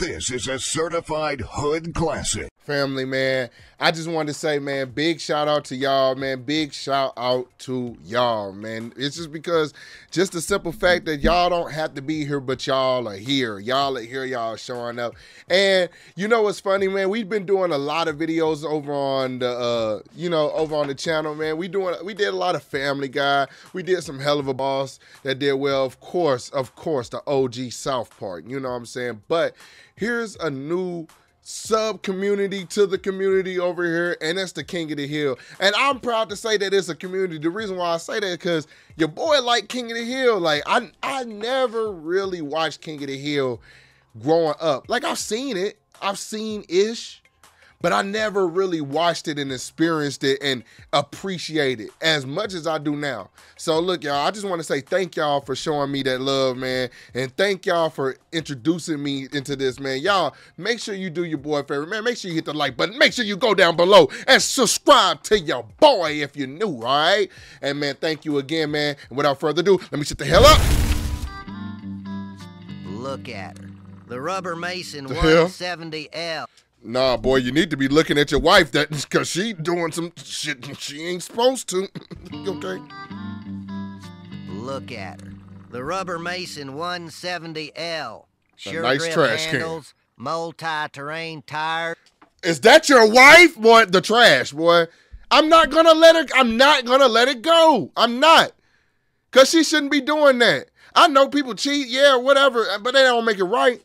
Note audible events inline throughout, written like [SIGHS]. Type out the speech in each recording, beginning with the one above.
This is a certified hood classic. Family, man. I just wanted to say, man, big shout out to y'all, man. Big shout out to y'all, man. It's just because, just the simple fact that y'all don't have to be here, but y'all are here. Y'all are here, y'all showing up. And you know what's funny, man? We've been doing a lot of videos over on the, uh, you know, over on the channel, man. We doing, we did a lot of Family Guy. We did some Helluva Boss that did well. Of course, of course, the OG South Park. You know what I'm saying? But here's a new sub community to the community over here, and that's the King of the Hill. And I'm proud to say that it's a community. The reason why I say that because your boy like King of the Hill. Like I I never really watched King of the Hill growing up. Like I've seen it. I've seen ish but I never really watched it and experienced it and appreciated it as much as I do now. So look, y'all, I just want to say thank y'all for showing me that love, man, and thank y'all for introducing me into this, man. Y'all, make sure you do your boy a favor, man. Make sure you hit the like button. Make sure you go down below and subscribe to your boy if you're new, all right? And man, thank you again, man. And without further ado, let me sit the hell up. Look at her. The Rubber Mason The hell? 170L. Nah, boy, you need to be looking at your wife that because she doing some shit she ain't supposed to. [LAUGHS] okay. Look at her. The Rubber Mason 170L. Sure nice grip trash can. handles, multi-terrain tires. Is that your wife, boy? The trash, boy. I'm not gonna let her. I'm not gonna let it go. I'm not, cause she shouldn't be doing that. I know people cheat, yeah, whatever, but they don't make it right.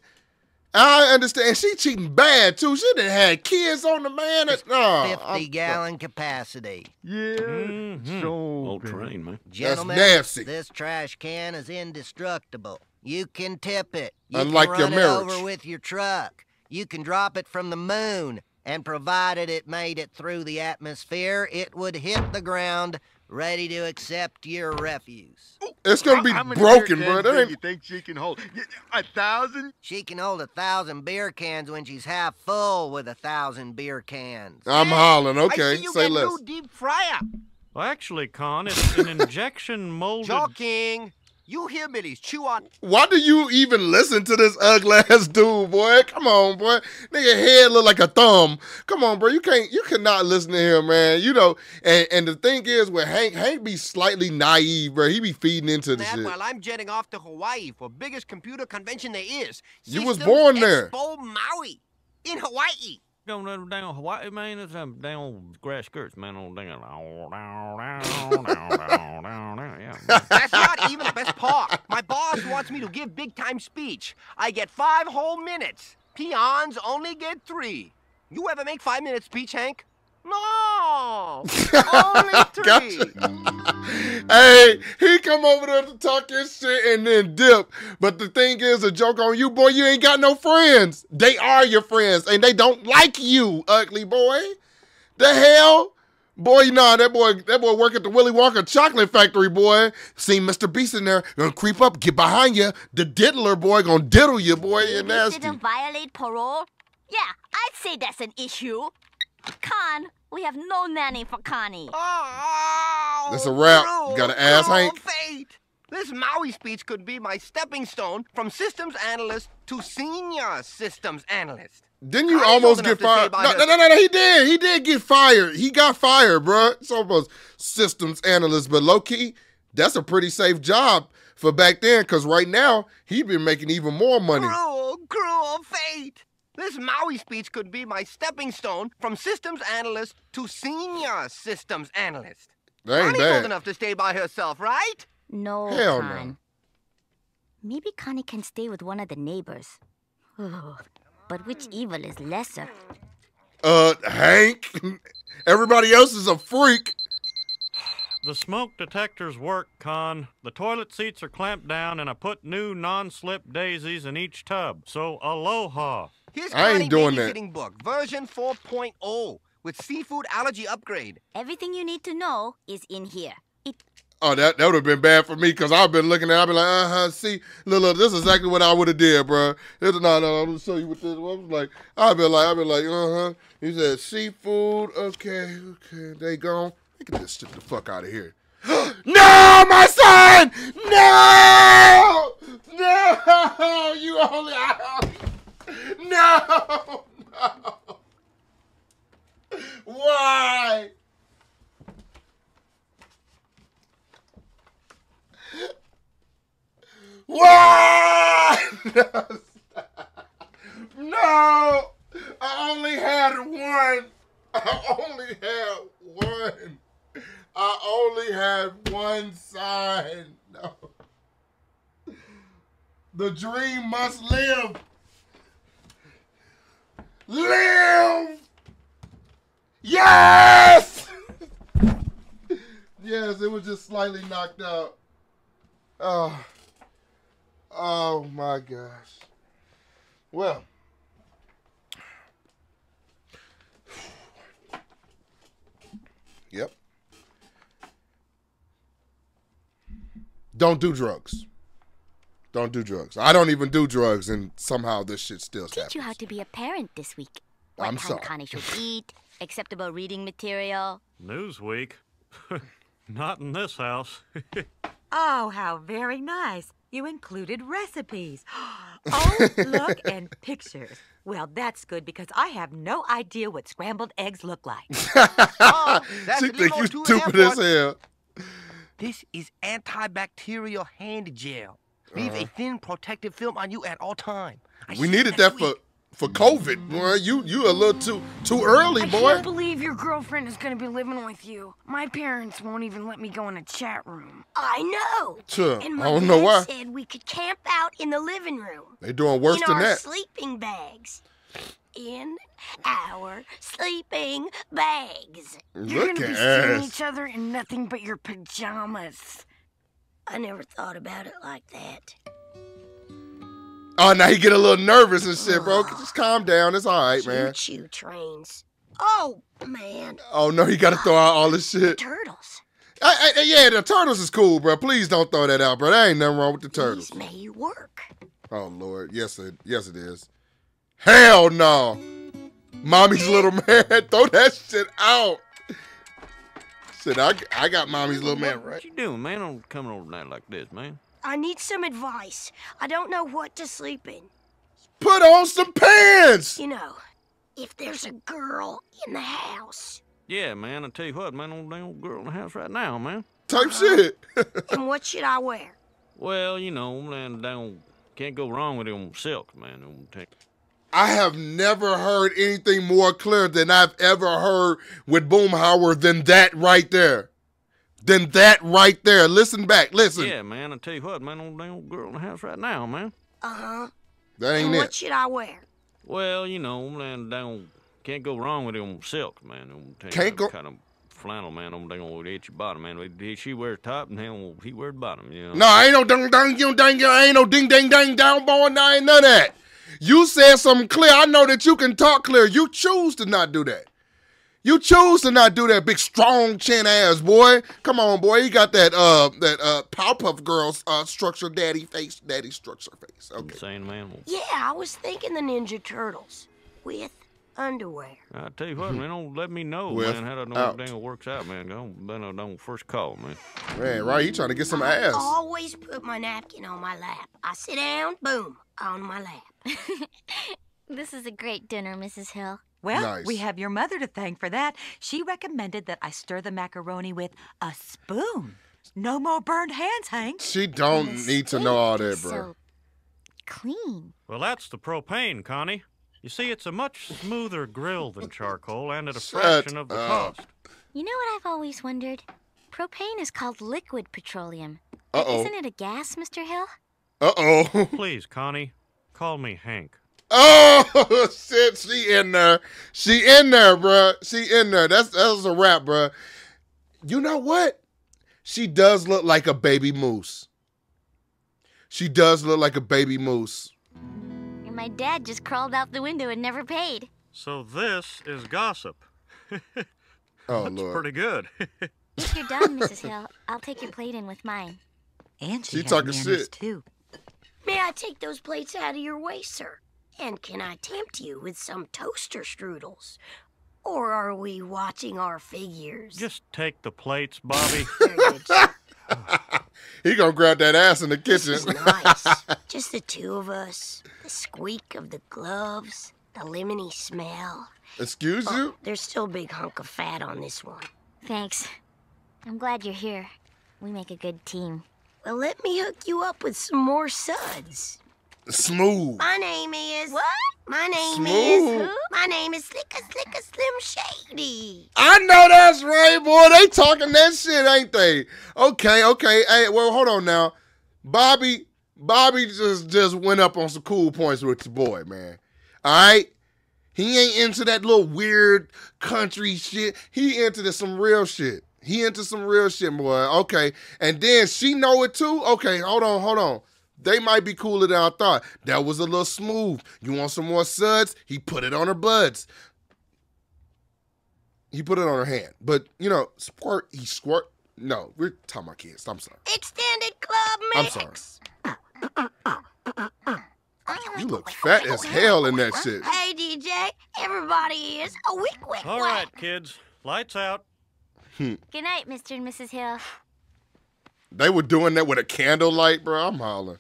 I understand. She cheating bad too. She done had kids on the man. That, nah, 50 I'm- gallon capacity. Yeah, Mhm. so Old big. train, man. Gentlemen, nasty. this trash can is indestructible. You can tip it. You Unlike can your run it over with your truck. You can drop it from the moon. And provided it made it through the atmosphere, it would hit the ground ready to accept your refuse. Oh, it's gonna be How- how broken, beer bro. That do ain't you think she can hold? a thousand? She can hold a thousand beer cans when she's half full with a thousand beer cans. I'm hollering. I Okay, see you say get less. new deep fryer. Well, actually, Kahn, it's an [LAUGHS] injection molded. Joking. You hillbillies chew on. Why do you even listen to this ugly [LAUGHS] ass dude, boy? Come on, boy. Nigga head look like a thumb. Come on, bro. You can't you cannot listen to him, man. You know, and, and the thing is with Hank, Hank be slightly naive, bro. He be feeding into that shit. while I'm jetting off to Hawaii for biggest computer convention there is. You was born there. Expo Maui in Hawaii. Down, down, down Hawaii, man. It's um, down grass skirts, man. Down, down, yeah. [LAUGHS] That's not even the best part. My boss wants me to give big time speech. I get five whole minutes. Peons only get three. You ever make five minute speech, Hank? No. [LAUGHS] only three. Hey, he come over there to talk his shit and then dip. But the thing is, a joke on you, boy. You ain't got no friends. They are your friends, and they don't like you, ugly boy. The hell, boy. You know that boy. That boy work at the Willy Wonka chocolate factory, boy. Seen Mr. Beast in there, gonna creep up, get behind you. The diddler boy gonna diddle you, boy. You're Babies nasty. didn't violate parole? Yeah, I'd say that's an issue. Kahn, we have no nanny for Connie. Oh, That's a wrap. cruel, You gotta ask cruel Hank. Fate. This Maui speech could be my stepping stone from systems analyst to senior systems analyst. Didn't you Connie's almost get enough to stay fired? No, no, no, no, no, he did. He did get fired. He got fired, bro. So was systems analyst, but low key, that's a pretty safe job for back then. Cause right now he been making even more money. Cruel, cruel fate. This Maui speech could be my stepping stone from systems analyst to senior systems analyst. That ain't Connie's old enough to stay by herself, right? No, Hell no. Kahn. Maybe Connie can stay with one of the neighbors. [SIGHS] But which evil is lesser? Uh, Hank. [LAUGHS] Everybody else is a freak. The smoke detectors work, Kahn. The toilet seats are clamped down, and I put new non-slip daisies in each tub. So aloha. Here's I ain't doing that. babysitting book, version 4.0, with seafood allergy upgrade. Everything you need to know is in here. It Oh, that, that would have been bad for me because I've been looking at it. I've been like, uh huh, see, look, look, this is exactly what I would have did, bro. This, no, no, I'm going to show you what this was. like, I've been like, I've been like, uh huh. He said, seafood, okay, okay, they gone. Get this shit the fuck out of here. [GASPS] no, my son! No! No! [LAUGHS] You only. [LAUGHS] No! no. Why? Why? [LAUGHS] no, I only had one. I only had one. I only had one sign. No. The dream must live. Live! Yes! [LAUGHS] yes, it was just slightly knocked out. Oh. Oh my gosh. Well. [SIGHS] Yep. Don't do drugs. Don't do drugs. I don't even do drugs, and somehow this shit still happens. Teach you how to be a parent this week. What I'm time sorry. Connie should [LAUGHS] eat, acceptable reading material. Newsweek? [LAUGHS] Not in this house. [LAUGHS] Oh, how very nice. You included recipes. [GASPS] Oh, look, and pictures. Well, that's good because I have no idea what scrambled eggs look like. Oh, that's she a think you too stupid as hell. This is antibacterial hand gel. Leave Uh-huh. a thin protective film on you at all time. I We needed next that for for COVID, boy. You you a little too too early, I boy. I can't believe your girlfriend is gonna be living with you. My parents won't even let me go in a chat room. I know. Tuh, And I my don't know dad why. said we could camp out in the living room. They doing worse in than our that. sleeping bags. In our sleeping bags. You're gonna be at seeing ass. each other in nothing but your pajamas. I never thought about it like that. Oh, now he get a little nervous and shit, bro. [SIGHS] Just calm down. It's all right, man. Choo-choo trains. Oh, man. Oh no, he got to throw out all this shit. Turtles. I, I, yeah, the turtles is cool, bro. Please don't throw that out, bro. There ain't nothing wrong with the turtles. These may work. Oh Lord, yes it, yes it is. Hell no, mommy's little [LAUGHS] man. throw that shit out. Shit, I, I got mommy's little man What you doing, man? Don't coming over night like this, man. I need some advice. I don't know what to sleep in. Put on some pants. You know, if there's a girl in the house. Yeah, man. I tell you what, man. Old damn girl in the house right now, man. Type uh-huh. shit. [LAUGHS] And what should I wear? Well, you know, man. Down can't go wrong with them silks, man. Them tank- I have never heard anything more clear than I've ever heard with Boomhauer than that right there. Than that right there. Listen back. Listen. Yeah, man. I tell you what, man. Old damn girl in the house right now, man. Uh-huh. That ain't And what should I wear? Well, you know, man. Down can't go wrong with them silks, man. Them tank- Can't go- Kind of flannel, man. Them they gonna itchy bottom, man. She wears top and then he wears bottom. You know. No, ain't no ding ding ding ding. Ain't no ding ding ding down boy. No, ain't none of that. You said something clear. I know that you can talk clear. You choose to not do that. You choose to not do that big strong chin ass boy. Come on, boy. You got that uh that uh Powerpuff Girls uh structure daddy face, daddy structure face. Okay. saying, man. Yeah, I was thinking the Ninja Turtles with underwear. I tell you what, man. Don't let me know, With man. How that out. damn works out, man. Don't, then I don't first call, man. Man, right? You trying to get some I ass? always put my napkin on my lap. I sit down, boom, on my lap. [LAUGHS] This is a great dinner, Mrs. Hill. Well, Nice. we have your mother to thank for that. She recommended that I stir the macaroni with a spoon. No more burned hands, Hank. She don't need to know all that, bro. So clean. Well, that's the propane, Connie. You see, it's a much smoother grill than charcoal, and at a Shut fraction of the up. cost. You know what I've always wondered? Propane is called liquid petroleum. Uh-oh. Isn't it a gas, Mr. Hill? Uh oh. [LAUGHS] Please, Connie, call me Hank. Oh [LAUGHS] shit, she in there. She in there, bruh. She in there. That's that's a wrap, bruh. You know what? She does look like a baby moose. She does look like a baby moose. And my dad just crawled out the window and never paid. So this is gossip. [LAUGHS] Oh That's lord. pretty good. If you're done, Mrs. [LAUGHS] Hill, I'll take your plate in with mine. And she, She has talking shit. too. May I take those plates out of your way, sir? And can I tempt you with some toaster strudels? Or are we watching our figures? Just take the plates, Bobby. [LAUGHS] Very good, sir. He gonna grab that ass in the This kitchen. is [LAUGHS] nice. Just the two of us. The squeak of the gloves. The lemony smell. Excuse Oh, you? there's still a big hunk of fat on this one. Thanks. I'm glad you're here. We make a good team. Well, let me hook you up with some more suds. Smooth. My name is. What? My name Smooth. is. My name is Slicka Slicka Slim Shady. I know that's right, boy. They talking that shit, ain't they? Okay, okay. Hey, well, hold on now. Bobby, Bobby just just went up on some cool points with your boy, man. All right? He ain't into that little weird country shit. He into this some real shit. He into some real shit, boy. Okay. And then she know it too? Okay, hold on, hold on. They might be cooler than I thought. That was a little smooth. You want some more suds? He put it on her buds. He put it on her hand. But, you know, squirt, he squirt. No, we're talking about kids. I'm sorry. Extended Club mix. I'm Mix. sorry. You look fat as hell in that shit. Hey, DJ. Everybody is a wick wick All whack. right, kids. Lights out. Hmm. Good night, Mr. and Mrs. Hill. They were doing that with a candlelight, bro. I'm hollering.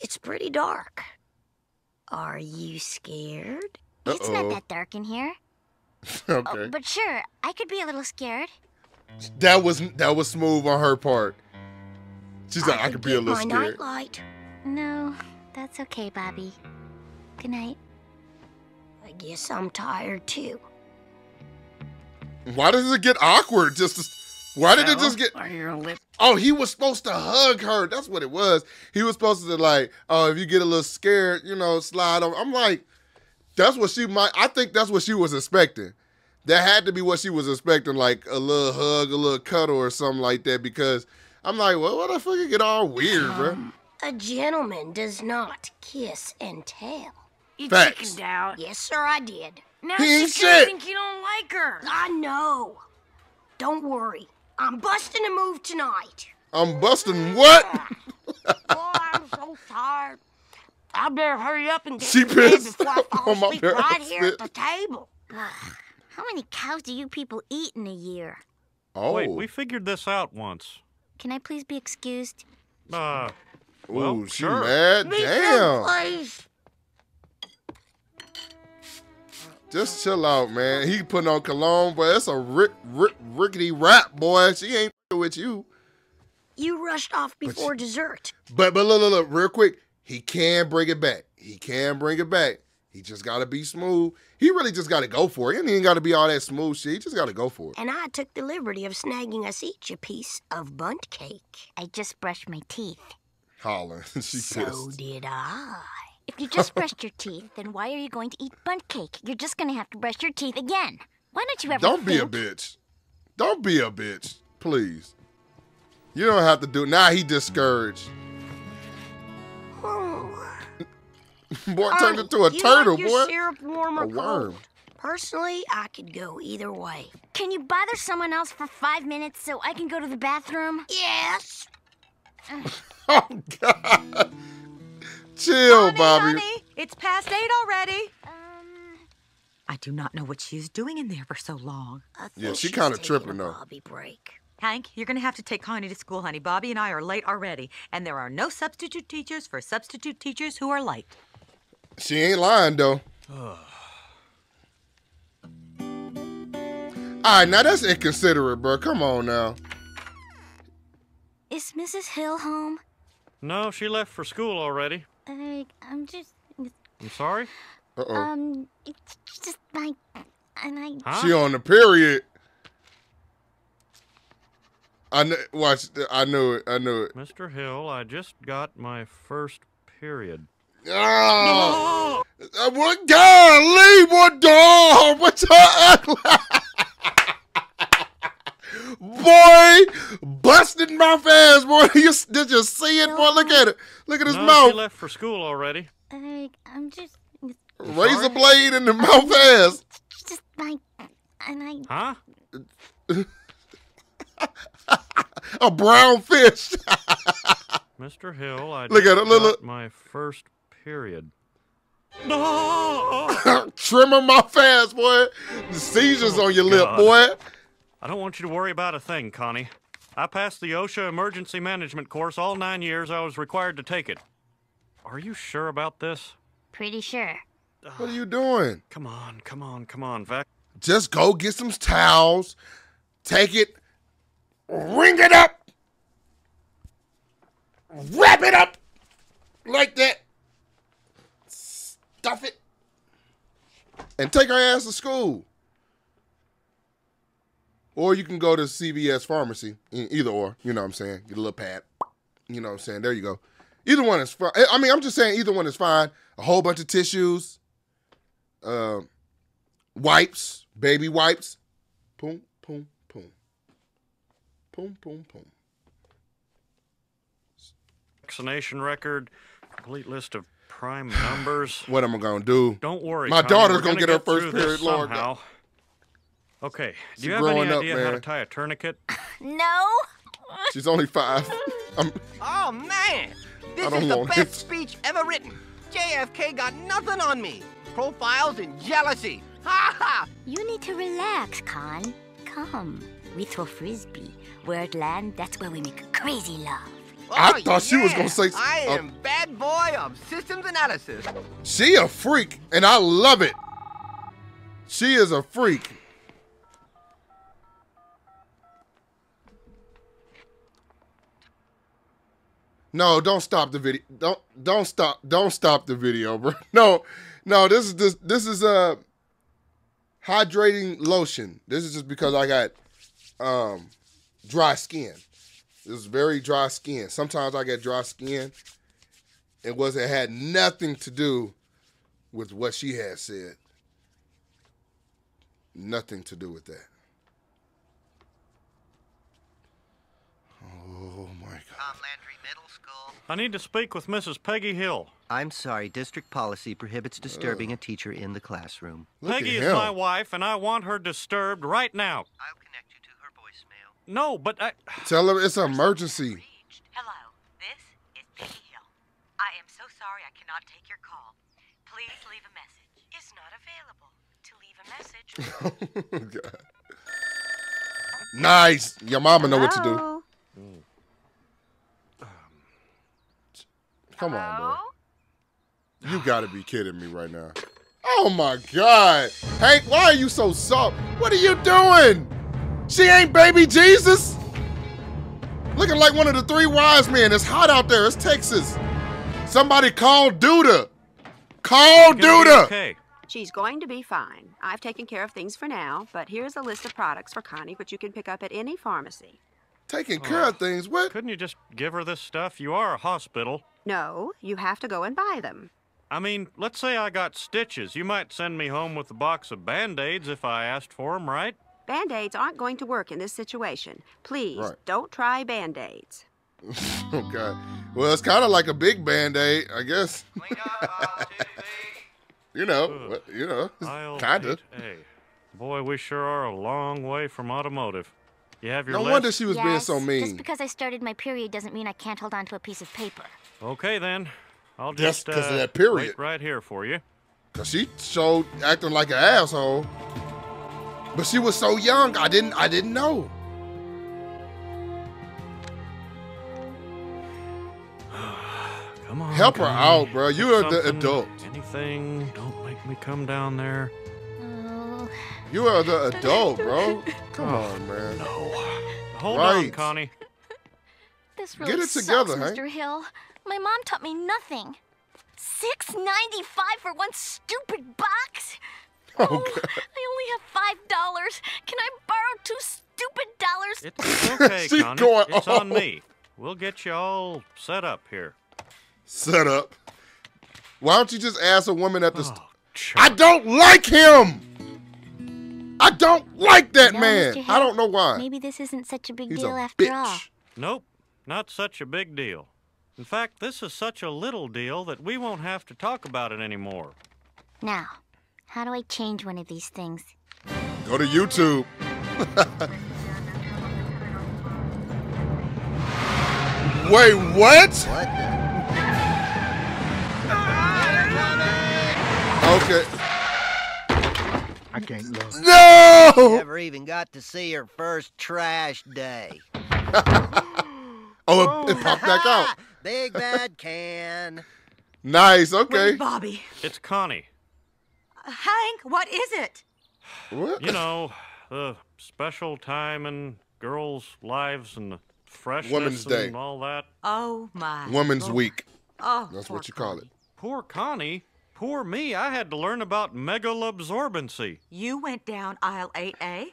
It's pretty dark. Are you scared? It's not that dark in here. [LAUGHS] okay. Oh, but sure, I could be a little scared. That was that was smooth on her part. She's like, I could be a get little my scared. nightlight. No, that's okay, Bobby. Good night. I guess I'm tired too. Why does it get awkward? Just to- why did it just get? Are your lip? Oh, he was supposed to hug her. That's what it was. He was supposed to like, oh, if you get a little scared, you know, slide on. I'm like, that's what she might. I think that's what she was expecting. That had to be what she was expecting, like a little hug, a little cuddle, or something like that. Because I'm like, well, what the fuck? You get all weird, bro. Um, a gentleman does not kiss and tell. You Facts. chickened out. Yes, sir, I did. Now He ain't she's gonna shit. think you don't like her. I know. Don't worry. I'm busting a move tonight. I'm busting what? Boy, [LAUGHS] I'm so tired. I better hurry up and get She to bed pissed before I fall on my asleep right parents' here at the table. How many cows do you people eat in a year? Oh, Wait, we figured this out once. Can I please be excused? Uh, Ooh, well, she sure. mad. Me too, Damn. please. Just chill out, man. He putting on cologne, but it's a rick, rick, rickety rap, boy. She ain't with you. You rushed off before dessert. But but look, look, look, real quick. He can bring it back. He can bring it back. He just gotta be smooth. He really just gotta go for it. He ain't gotta be all that smooth shit. He just gotta go for it. And I took the liberty of snagging us each a piece of Bundt cake. I just brushed my teeth. Hollering. [LAUGHS] she So pissed. did I. If you just brushed your teeth, then why are you going to eat Bundt cake? You're just gonna have to brush your teeth again. Why don't you ever Don't be a bitch. Don't be a bitch. Please. You don't have to do it. now he discouraged. [SIGHS] boy turned oh, into a you turtle, like your boy. syrup warm or A worm. cold? Personally, I could go either way. Can you bother someone else for five minutes so I can go to the bathroom? Yes. [LAUGHS] Oh God. Chill, honey, Bobby. honey, it's past eight already. Um, I do not know what she's doing in there for so long. Yeah, she she's kinda taking tripping, a though. Bobby break. Hank, you're going to have to take Connie to school, honey. Bobby and I are late already, and there are no substitute teachers for substitute teachers who are late. She ain't lying though. [SIGHS] All right, now that's inconsiderate, bro. Come on now. is Mrs. Hill home? No, she left for school already. Uh, I'm just, I'm sorry. Uh oh. um, it's just my, and I. Huh? She on the period. I kn- watch. I knew it. I knew it. Mr. Hill, I just got my first period. Oh, uh, what golly, what dog? What's her [LAUGHS] Boy, busted mouth ass, boy. [LAUGHS] You, did you see it, boy? Look at it. Look at his no, she mouth. left for school already. Uh, I'm just, Razor sorry? blade in the mouth ass. [LAUGHS] just my, and I. Huh? [LAUGHS] A brown fish. Mr. Hill, I Look just at it, look, got look. my first period. No! Trim her mouth ass, boy. The seizures on your lip, boy. I don't want you to worry about a thing, Connie. I passed the OSHA emergency management course all nine years I was required to take it. Are you sure about this? Pretty sure. What are you doing? Come on, come on, come on, Vec. Just go get some towels, take it, ring it up, wrap it up like that, stuff it, and take her ass to school. Or you can go to CVS pharmacy, either or, you know what I'm saying? Get a little pad. You know what I'm saying? There you go. Either one is fine. I mean, I'm just saying either one is fine. A whole bunch of tissues, uh, wipes, baby wipes. Boom, boom, boom. Boom, boom, boom. Vaccination record, complete list of prime numbers. [SIGHS] What am I gonna do? Don't worry. My Connie, daughter's gonna get her first period, Lord somehow. Okay. Do She you have any growing up, idea how to tie a tourniquet? [LAUGHS] No? She's only five. [LAUGHS] I'm, Oh, man! This don't is the want best it. speech ever written. JFK got nothing on me. Profiles and jealousy. Ha ha! You need to relax, Kahn. Come. We throw frisbee. Where it land, that's where we make crazy love. I Oh, thought she was gonna say s- I uh, am bad boy of systems analysis. she a freak, and I love it. She is a freak. No, don't stop the video. Don't don't stop. Don't stop the video, bro. [LAUGHS] No, no. This is this this is a hydrating lotion. This is just because I got um dry skin. This is very dry skin. Sometimes I get dry skin. It was it had nothing to do with what she had said. Nothing to do with that. Oh my Landry Middle School. I need to speak with Mrs. Peggy Hill. I'm sorry, district policy prohibits disturbing a teacher in the classroom. Look Peggy at is my wife, and I want her disturbed right now. I'll connect you to her voicemail. No, but I. Tell her it's an emergency. Hello, this is Peggy Hill. I am so sorry I cannot take your call. Please leave a message. Is not available. To leave a message. [LAUGHS] God. Nice. Your mama know what to do. Hello? Come on, bro. You gotta be kidding me right now. Oh my God. Hank, why are you so soft? What are you doing? She ain't baby Jesus. Looking like one of the three wise men. It's hot out there. It's Texas. Somebody call Duda. Call Gonna Duda. Okay. She's going to be fine. I've taken care of things for now, but here's a list of products for Connie which you can pick up at any pharmacy. Taking oh. care of things. What? Couldn't you just give her this stuff? You are a hospital. No, you have to go and buy them. I mean, let's say I got stitches. You might send me home with a box of band aids if I asked for them, right? Band aids aren't going to work in this situation. Please Right. don't try band aids. [LAUGHS] okay. Well, it's kind of like a big band aid, I guess. [LAUGHS] you know, what- you know, [LAUGHS] Aisle kind of. 8A. Boy, we sure are a long way from automotive. You have your No list? wonder she was being so mean. Just because I started my period doesn't mean I can't hold on to a piece of paper. Okay, then. I'll just That's just 'cause of uh, that period. wait right here for you. Cause she showed acting like an asshole. But she was so young, I didn't I didn't know. [SIGHS] Come on. Help her out, bro. You Pick are the adult. Anything. Don't make me come down there. Oh, You are the adult, bro. Come oh, on, man. No. Hold on, Right. Connie. [LAUGHS] this Get really it together, sucks, Hank. Mr. Hill. My mom taught me nothing. Six ninety-five for one stupid box. Oh, Oh, God. I only have five dollars. Can I borrow two stupid dollars? It's okay, [LAUGHS] She's Connie. going it's on on. me. We'll get you all set up here. Set up. Why don't you just ask a woman at the oh, st- Oh, I don't like him. I don't like that No, man. Mr. I don't know why. Maybe this isn't such a big He's deal a after bitch. all. Nope, not such a big deal. In fact, this is such a little deal that we won't have to talk about it anymore. Now, how do I change one of these things? Go to YouTube. [LAUGHS] Wait, what? What? Okay. I can't look. No! Never even got to see her first trash day. [LAUGHS] Oh, it, it oh. popped back out. [LAUGHS] Big bad can. Nice. Where's Okay. Bobby? It's Connie. Uh, Hank, what is it? What? You know, the special time in girls' lives and the freshness Women's Day. and all that. Oh, my. Woman's Lord. Week. Oh, That's what you call it. Poor Connie. Poor me. I had to learn about megalabsorbency. You went down aisle 8A.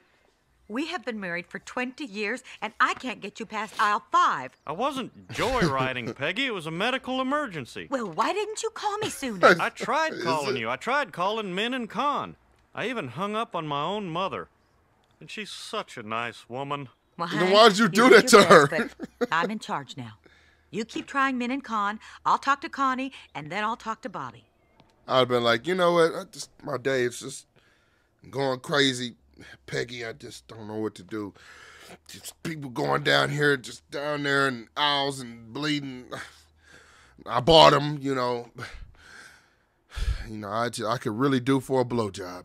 We have been married for 20 years, and I can't get you past aisle 5. I wasn't joyriding, [LAUGHS] Peggy. It was a medical emergency. Well, why didn't you call me [LAUGHS] sooner? I tried calling you. I tried calling Minh and Kahn. I even hung up on my own mother. And she's such a nice woman. Well, Then why'd you do did that to your her? I'm in charge now. You keep trying Minh and Kahn. I'll talk to Connie, and then I'll talk to Bobby. I'd have been like, you know what? I just my day is just going crazy. Peggy, I just don't know what to do. Just people going down here, just down there and owls and bleeding. [SIGHS] I bought them, you know. [SIGHS] You know, I just, I could really do for a blowjob.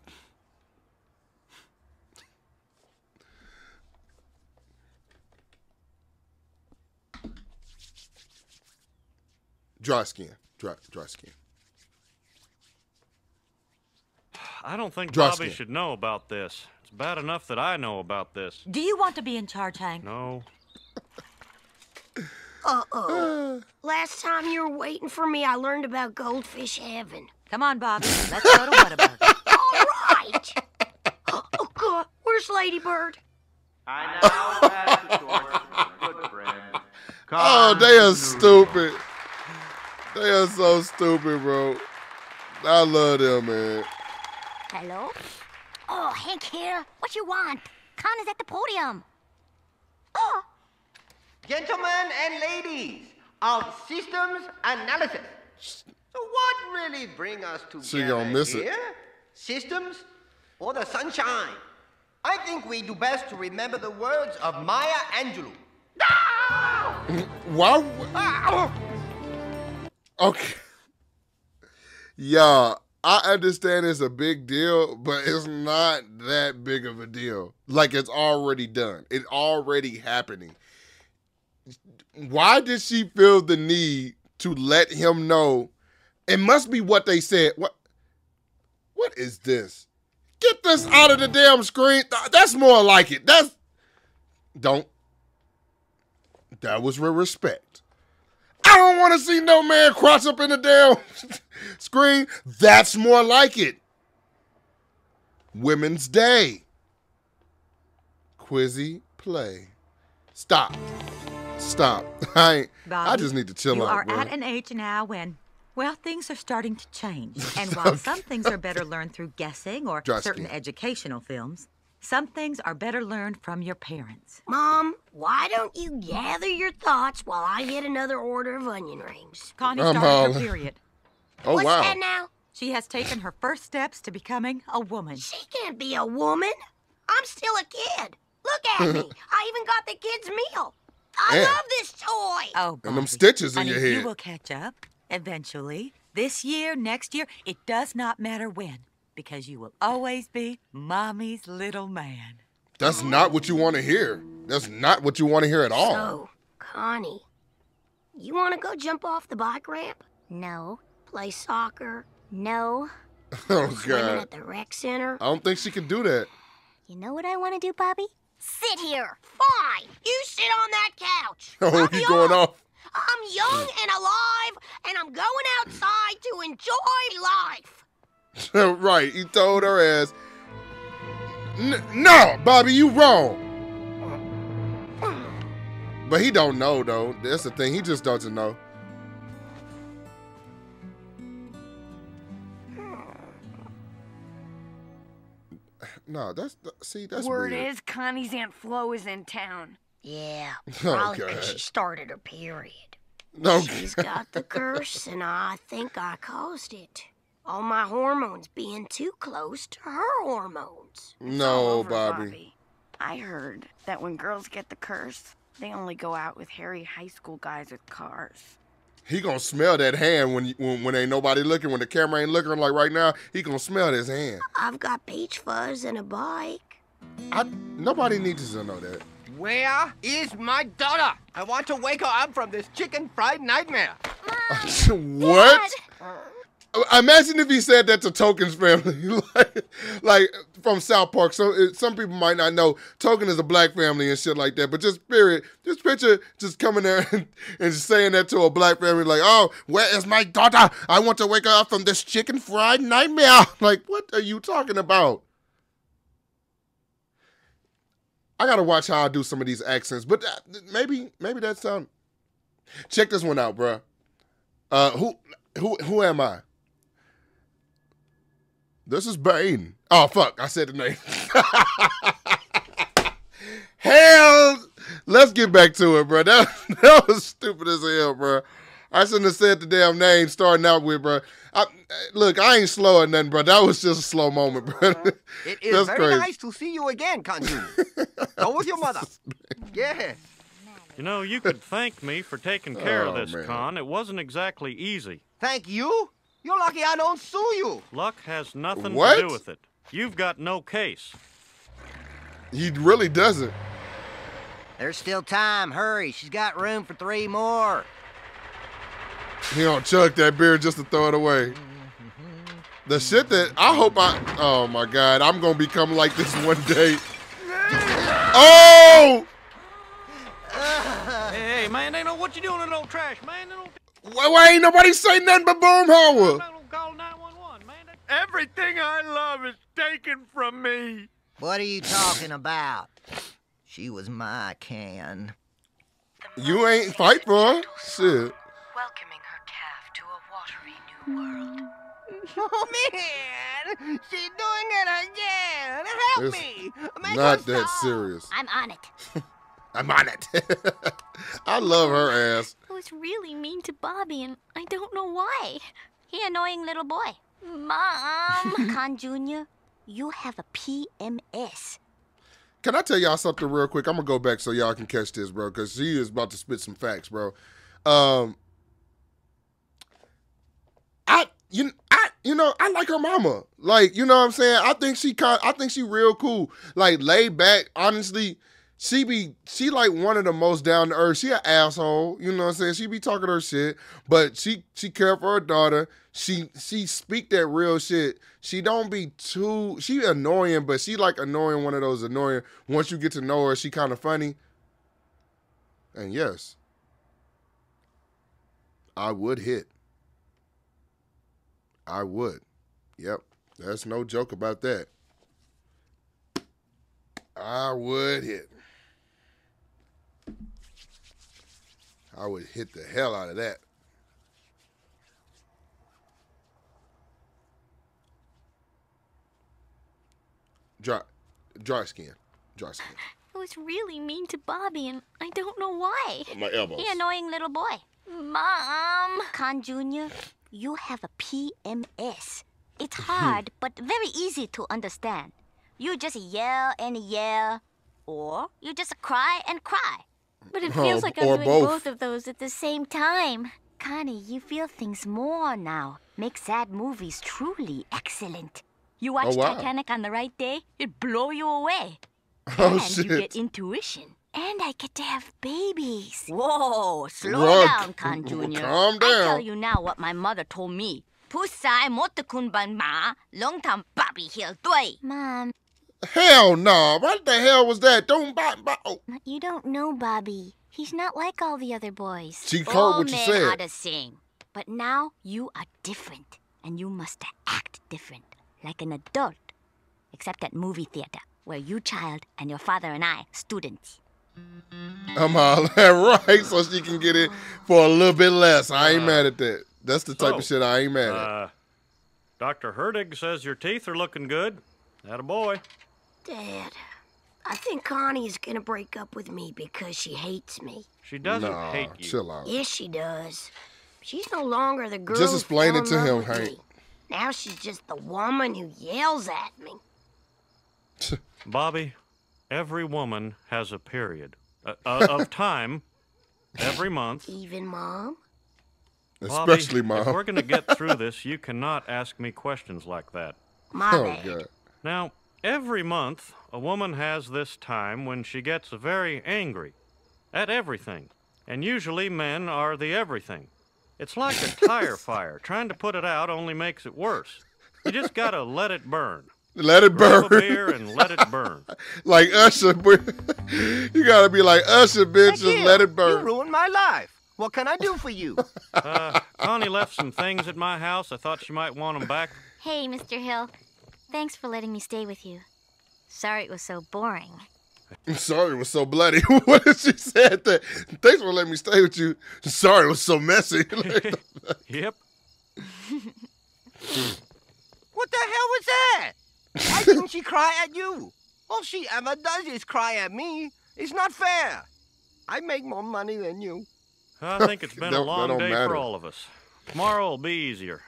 Dry skin, dry dry skin. I don't think Dry Bobby skin. should know about this. It's bad enough that I know about this. Do you want to be in charge, Hank? No. [LAUGHS] Uh-oh. Last time you were waiting for me, I learned about Goldfish Heaven. Come on, Bobby. Let's go to Whataburger. [LAUGHS] All right. [GASPS] Oh, God. Where's Ladybird? I now pass the torch my good friend. Oh, they are stupid. They are so stupid, bro. I love them, man. Hello? Oh, Hank here. What you want? Kahn is at the podium. Oh, Gentlemen and ladies of systems analysis. So what really bring us together So you gonna miss it. here? Systems or the sunshine? I think we do best to remember the words of Maya Angelou. [LAUGHS] Why? Ah! Okay. [LAUGHS] Yeah, I understand it's a big deal, but it's not that big of a deal. Like it's already done. It already happening. Why did she feel the need to let him know? It must be what they said. What? What is this? Get this out of the damn screen. That's more like it. That's don't. That was with respect. I don't want to see no man cross up in the damn [LAUGHS] screen. That's more like it. Women's Day. Quizzy play. Stop. Stop. [LAUGHS] I ain't, I just need to chill you out. are bro. at an age now when, well, things are starting to change. [LAUGHS] And while some things are better learned through guessing or Dry certain skin. educational films, some things are better learned from your parents. Mom, why don't you gather your thoughts while I get another order of onion rings? Connie I'm started her period. Oh What's wow. that now? She has taken her first steps to becoming a woman. She can't be a woman. I'm still a kid. Look at me. [LAUGHS] I even got the kids' meal. I Yeah. love this toy. Oh, Bobby. And them stitches in honey, your head. You will catch up eventually. This year, next year, it does not matter when, because you will always be mommy's little man. That's not what you want to hear. That's not what you want to hear at all. So, Connie, you want to go jump off the bike ramp? no. Play soccer? No. [LAUGHS] oh Swimming god. at the rec center? I don't think she can do that. You know what I want to do, Bobby? Sit here. Fine. You sit on that couch. [LAUGHS] Oh, young. going off. I'm young and alive, and I'm going outside to enjoy life. [LAUGHS] right. He told her ass. No, Bobby, you wrong. But he don't know though. That's the thing. He just doesn't know. No, that's see, that's Word weird. is Connie's Aunt Flo is in town. Yeah, [LAUGHS] Oh, probably God. because she started her period. No, She's got the curse, and I think I caused it. All my hormones being too close to her hormones. all no, over, Bobby. I heard that when girls get the curse, they only go out with hairy high school guys with cars. He gonna smell that hand when, when when ain't nobody looking. When the camera ain't looking, like right now, he gonna smell his hand. I've got peach fuzz and a bike. I nobody needs to know that. Where is my daughter? I want to wake her up from this chicken fried nightmare. [LAUGHS] what? Uh, imagine if he said that to Token's family, [LAUGHS] like, like from South Park. So it, some people might not know Token is a black family and shit like that. But just spirit, just picture just coming there [LAUGHS] and, and just saying that to a black family, like, "Oh, where is my daughter? I want to wake her up from this chicken fried nightmare." [LAUGHS] Like, what are you talking about? I gotta watch how I do some of these accents, but uh, maybe maybe that's sound. Check this one out, bruh. Uh, who who who am I? This is Bane. Oh fuck! I said the name. [LAUGHS] hell, let's get back to it, bro. That [LAUGHS] that was stupid as hell, bro. I shouldn't have said the damn name starting out with, bro. I, look, I ain't slow or nothing, bro. That was just a slow moment, bro. Uh-huh. [LAUGHS] It is That's very crazy. nice to see you again, Kanju. Go with your mother. Yeah. You know, you could thank me for taking care of Oh, this, man. Kahn. It wasn't exactly easy. Thank you. You're lucky I don't sue you. Luck has nothing to do with it. You've got no case. He really doesn't. There's still time. Hurry. She's got room for three more. He don't chug that beer just to throw it away. The shit that I hope I oh my god, I'm gonna become like this one day. Oh Hey, hey, man, they know what you doing in old trash, man. They why, why ain't nobody say nothing but Boomhauer? call 911, man. Everything I love is taken from me. What are you talking about? She was my can. You ain't fight for her. Shit. Welcoming her calf to a watery new world. Oh man, she's doing it again. Help It's me. Make Not her that stop. serious. I'm on it. [LAUGHS] I'm on it. [LAUGHS] I love her ass. I was really mean to Bobby, and I don't know why. He annoying little boy. Mom! [LAUGHS] Kahn Jr., you have a PMS. Can I tell y'all something real quick? I'm gonna go back so y'all can catch this, bro, because she is about to spit some facts, bro. Um, I you I you know I like her mama, like you know what I'm saying. I think she kind, I think she real cool, like laid back. Honestly, she be she like one of the most down to earth. She an asshole, you know what I'm saying. She be talking her shit, but she she care for her daughter. She she speak that real shit. She don't be too. She annoying, but she like annoying. One of those annoying. Once you get to know her, she kind of funny. And yes, I would hit. I would. Yep. That's no joke about that. I would hit. I would hit the hell out of that. Dry, dry skin, dry skin. I was really mean to Bobby, and I don't know why. My elbows. He annoying little boy. Mom! Kahn Jr., you have a PMS. It's [LAUGHS] hard, but very easy to understand. You just yell and yell, or you just cry and cry. But it feels Oh, like I'm doing both. both of those at the same time. Connie, you feel things more now. Make sad movies truly excellent. You watch Oh, wow. Titanic on the right day, it blow you away. [LAUGHS] Oh, and you get intuition. And I get to have babies. Whoa, slow Rug. down, Kahn Jr. Calm down. I tell you now what my mother told me. Pusai motukun ban ma, long time Bobby hill dui. Mom, Hell no! What the hell was that? Don't buy. buy oh. you don't know Bobby. He's not like all the other boys. She heard all what you men said. are the same. But now you are different, and you must act different, like an adult. Except at movie theater, where you child and your father and I, students. I'm all [LAUGHS] right, so she can get it for a little bit less. I ain't mad at that. That's the type so, of shit I ain't mad at. Uh, Dr. Herdig says your teeth are looking good. That a boy. Dad, I think Connie's gonna break up with me because she hates me. She doesn't Nah, hate you. chill out. Yes, she does. She's no longer the girl. Just explain fell it to him, with Hank. me. Now she's just the woman who yells at me. [LAUGHS] Bobby, every woman has a period uh, uh, of [LAUGHS] time every month. Even mom. Bobby, Especially If mom. we're going to get through [LAUGHS] this, you cannot ask me questions like that. My oh bad. god. Now, every month, a woman has this time when she gets very angry at everything. And usually men are the everything. It's like a tire [LAUGHS] fire. Trying to put it out only makes it worse. You just gotta let it burn. Let it burn. Grab a beer and let it burn. [LAUGHS] like Usher, boy. you gotta be like Usher, bitch. Just let it burn. You burn. ruined my life. What can I do for you? [LAUGHS] Uh, Connie left some things at my house. I thought she might want them back. Hey, Mr. Hill. Thanks for letting me stay with you. Sorry it was so boring. I'm [LAUGHS] sorry it was so bloody. [LAUGHS] what did she say? That thanks for letting me stay with you. Sorry it was so messy. [LAUGHS] Yep. What the hell was that? Why didn't she cry at you? All she ever does is cry at me. It's not fair. I make more money than you. I think it's been a long day matter. for all of us. Tomorrow will be easier.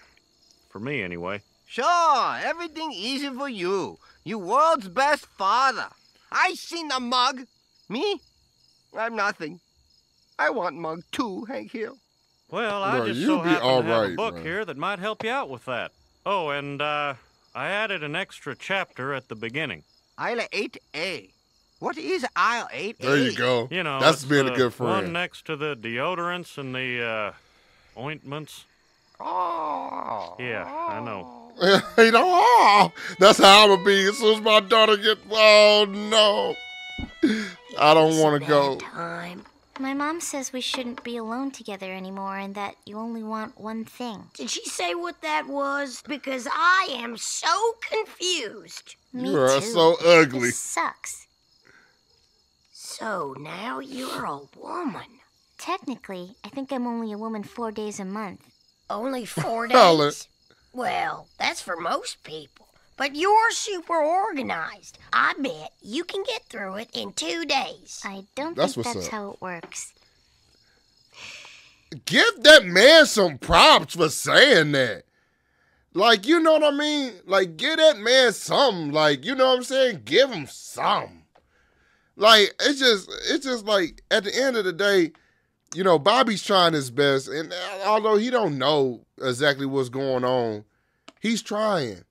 For me, anyway. Sure, everything easy for you. You world's best father. I seen the mug. Me? I'm nothing. I want mug too, Hank Hill. Well, I Bro, just you so be happen all to have a book man. here that might help you out with that. Oh, and uh, I added an extra chapter at the beginning. Aisle 8A. What is aisle 8A? there you go. You know, that's being a the good One friend. next to the deodorants and the uh, ointments. Oh. Yeah, I know. [LAUGHS] you know, oh, that's how I'm gonna be as soon as my daughter get. Oh no, I don't want to go. Time. My mom says we shouldn't be alone together anymore and that you only want one thing. Did she say what that was? Because I am so confused. Me You are too. so ugly. This sucks. So now you're a woman. Technically, I think I'm only a woman four days a month. Only four [LAUGHS] Holla. days? Well, that's for most people. But you're super organized. I bet you can get through it in two days. I don't That's think that's up. how it works. Give that man some props for saying that. Like, you know what I mean? Like, give that man something. Like, you know what I'm saying? Give him some. Like, it's just, it's just like at the end of the day, you know, Bobby's trying his best, and uh, although he don't know exactly what's going on, he's trying.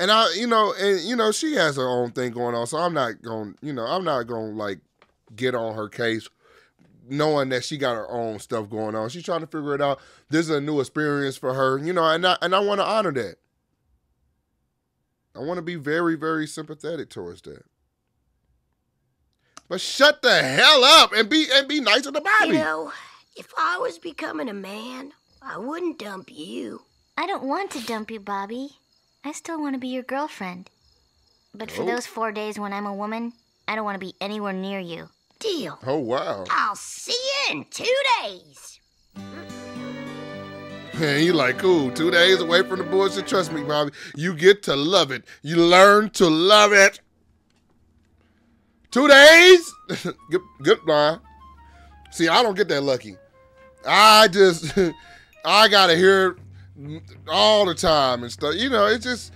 And I, you know, and you know, she has her own thing going on, so I'm not going, you know, I'm not going to like get on her case knowing that she got her own stuff going on. She's trying to figure it out. This is a new experience for her, you know, and I and I want to honor that. I want to be very, very sympathetic towards that. But shut the hell up and be and be nice to the body. You know, if I was becoming a man, I wouldn't dump you. I don't want to dump you, Bobby. I still want to be your girlfriend. But for Oh. those four days when I'm a woman, I don't want to be anywhere near you. Deal. Oh wow. I'll see you in two days. And you like, cool, two days away from the bullshit. Trust me, Bobby. You get to love it. You learn to love it. Two days? [LAUGHS] Good, good, goodbye. See, I don't get that lucky. I just, [LAUGHS] I gotta hear it all the time and stuff. You know, it's just,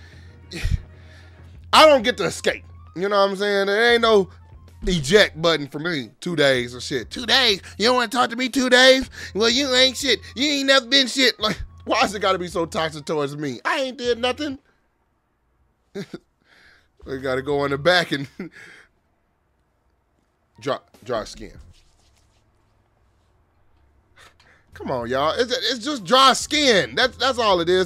I don't get to escape. You know what I'm saying? There ain't no eject button for me. Two days or shit. Two days? You don't want to talk to me two days? Well, you ain't shit. You ain't never been shit. Like, why is it got to be so toxic towards me? I ain't did nothing. [LAUGHS] we got to go on the back and [LAUGHS] dry, dry skin. Come on, y'all. It's, it's just dry skin. That's that's all it is.